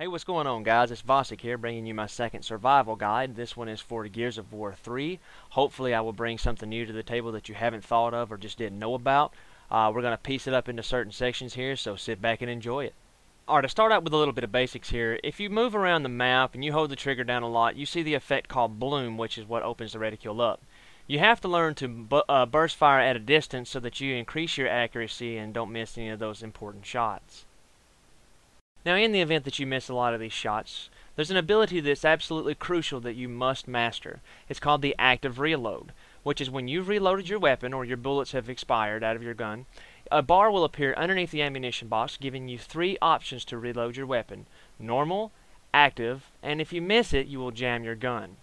Hey, what's going on guys? It's Vostik here bringing you my second survival guide. This one is for Gears of War 3. Hopefully I will bring something new to the table that you haven't thought of or just didn't know about. Uh, we're going to piece it up into certain sections here, so sit back and enjoy it. Alright, to start out with a little bit of basics here, if you move around the map and you hold the trigger down a lot, you see the effect called Bloom, which is what opens the reticule up. You have to learn to bu uh, burst fire at a distance so that you increase your accuracy and don't miss any of those important shots. Now in the event that you miss a lot of these shots, there's an ability that's absolutely crucial that you must master. It's called the active reload, which is when you've reloaded your weapon or your bullets have expired out of your gun, a bar will appear underneath the ammunition box giving you three options to reload your weapon. Normal, active, and if you miss it, you will jam your gun.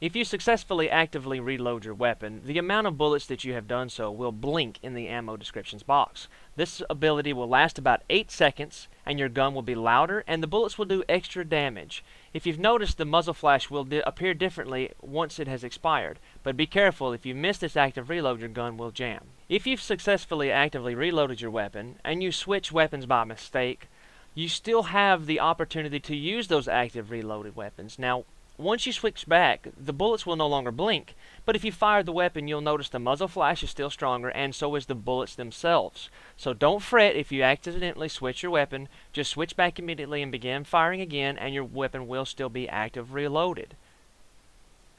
If you successfully actively reload your weapon, the amount of bullets that you have done so will blink in the ammo descriptions box. This ability will last about 8 seconds and your gun will be louder and the bullets will do extra damage. If you've noticed the muzzle flash will di appear differently once it has expired, but be careful if you miss this active reload your gun will jam. If you've successfully actively reloaded your weapon and you switch weapons by mistake, you still have the opportunity to use those active reloaded weapons. Now, once you switch back, the bullets will no longer blink, but if you fire the weapon, you'll notice the muzzle flash is still stronger, and so is the bullets themselves. So don't fret if you accidentally switch your weapon, just switch back immediately and begin firing again, and your weapon will still be active reloaded.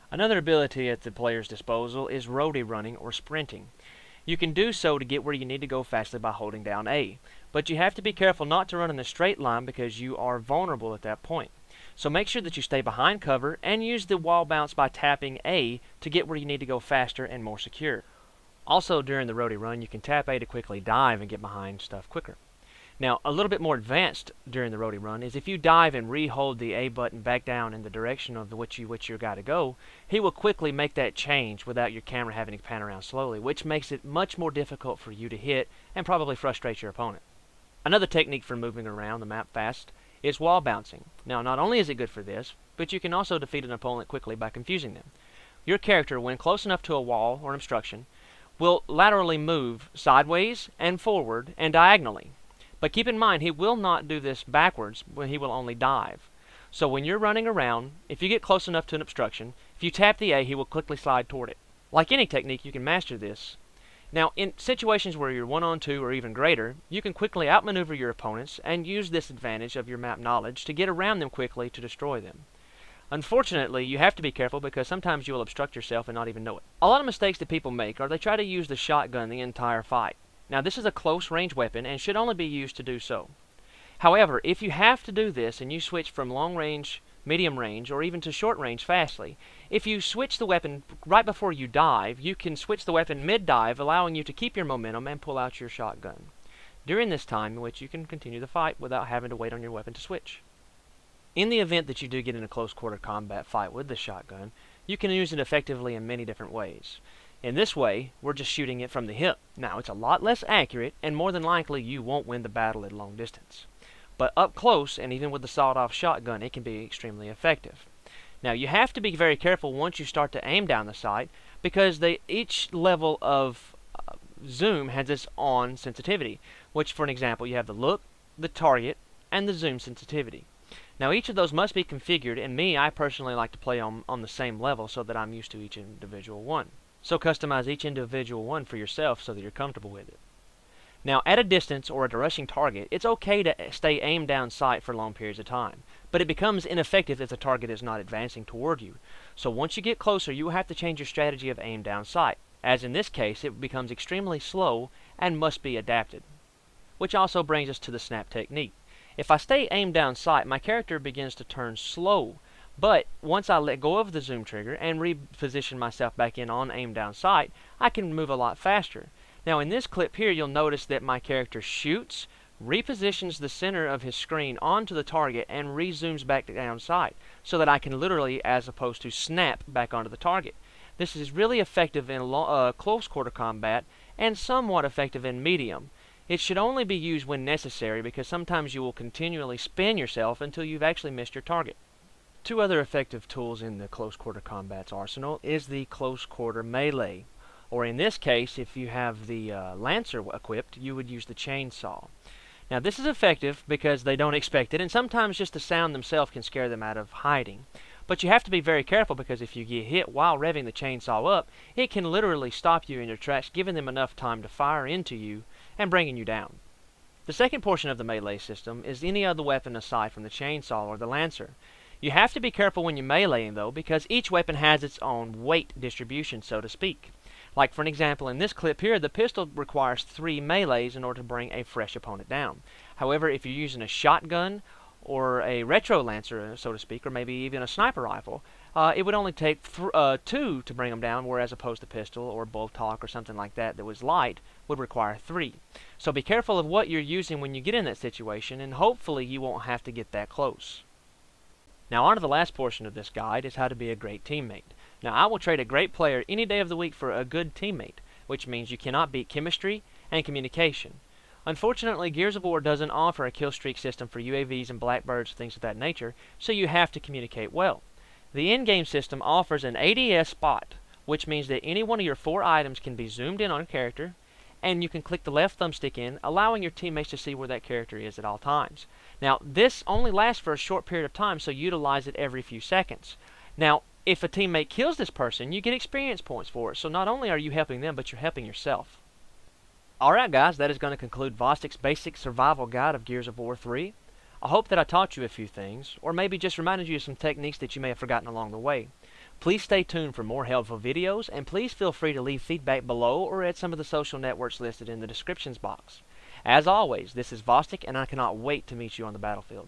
Another ability at the player's disposal is roadie running or sprinting. You can do so to get where you need to go fastly by holding down A, but you have to be careful not to run in a straight line because you are vulnerable at that point. So make sure that you stay behind cover and use the wall bounce by tapping A to get where you need to go faster and more secure. Also during the roadie run you can tap A to quickly dive and get behind stuff quicker. Now a little bit more advanced during the roadie run is if you dive and re-hold the A button back down in the direction of which you which your guy to go, he will quickly make that change without your camera having to pan around slowly, which makes it much more difficult for you to hit and probably frustrate your opponent. Another technique for moving around the map fast is wall bouncing. Now, not only is it good for this, but you can also defeat an opponent quickly by confusing them. Your character, when close enough to a wall or an obstruction, will laterally move sideways and forward and diagonally. But keep in mind, he will not do this backwards he will only dive. So when you're running around, if you get close enough to an obstruction, if you tap the A, he will quickly slide toward it. Like any technique, you can master this now, in situations where you're one on two or even greater, you can quickly outmaneuver your opponents and use this advantage of your map knowledge to get around them quickly to destroy them. Unfortunately, you have to be careful because sometimes you will obstruct yourself and not even know it. A lot of mistakes that people make are they try to use the shotgun the entire fight. Now, this is a close range weapon and should only be used to do so. However, if you have to do this and you switch from long range medium range, or even to short range fastly. If you switch the weapon right before you dive, you can switch the weapon mid-dive, allowing you to keep your momentum and pull out your shotgun. During this time in which you can continue the fight without having to wait on your weapon to switch. In the event that you do get in a close quarter combat fight with the shotgun, you can use it effectively in many different ways. In this way, we're just shooting it from the hip. Now, it's a lot less accurate, and more than likely you won't win the battle at long distance. But up close, and even with the sawed-off shotgun, it can be extremely effective. Now, you have to be very careful once you start to aim down the sight, because they, each level of uh, zoom has its on sensitivity, which, for an example, you have the look, the target, and the zoom sensitivity. Now, each of those must be configured, and me, I personally like to play on, on the same level so that I'm used to each individual one. So customize each individual one for yourself so that you're comfortable with it. Now, at a distance or at a rushing target, it's okay to stay aimed down sight for long periods of time, but it becomes ineffective if the target is not advancing toward you. So once you get closer, you will have to change your strategy of aim down sight. As in this case, it becomes extremely slow and must be adapted. Which also brings us to the snap technique. If I stay aimed down sight, my character begins to turn slow, but once I let go of the zoom trigger and reposition myself back in on aim down sight, I can move a lot faster. Now in this clip here, you'll notice that my character shoots, repositions the center of his screen onto the target, and rezooms back down sight, so that I can literally, as opposed to snap, back onto the target. This is really effective in uh, close quarter combat, and somewhat effective in medium. It should only be used when necessary, because sometimes you will continually spin yourself until you've actually missed your target. Two other effective tools in the close quarter combat's arsenal is the close quarter melee. Or in this case, if you have the uh, Lancer equipped, you would use the chainsaw. Now this is effective because they don't expect it, and sometimes just the sound themselves can scare them out of hiding. But you have to be very careful because if you get hit while revving the chainsaw up, it can literally stop you in your tracks, giving them enough time to fire into you and bringing you down. The second portion of the melee system is any other weapon aside from the chainsaw or the lancer. You have to be careful when you're meleeing though because each weapon has its own weight distribution so to speak. Like for an example in this clip here, the pistol requires three melees in order to bring a fresh opponent down. However, if you're using a shotgun or a retro lancer, so to speak, or maybe even a sniper rifle, uh, it would only take uh, two to bring them down, whereas opposed to pistol or Boltok or something like that that was light would require three. So be careful of what you're using when you get in that situation, and hopefully you won't have to get that close. Now on to the last portion of this guide is how to be a great teammate. Now I will trade a great player any day of the week for a good teammate, which means you cannot beat chemistry and communication. Unfortunately, Gears of War doesn't offer a kill streak system for UAVs and Blackbirds, things of that nature, so you have to communicate well. The in-game system offers an ADS spot, which means that any one of your four items can be zoomed in on a character, and you can click the left thumbstick in, allowing your teammates to see where that character is at all times. Now, this only lasts for a short period of time, so utilize it every few seconds. Now, if a teammate kills this person, you get experience points for it, so not only are you helping them, but you're helping yourself. Alright guys, that is going to conclude Vostik's Basic Survival Guide of Gears of War 3. I hope that I taught you a few things, or maybe just reminded you of some techniques that you may have forgotten along the way. Please stay tuned for more helpful videos, and please feel free to leave feedback below or at some of the social networks listed in the descriptions box. As always, this is Vostok, and I cannot wait to meet you on the battlefield.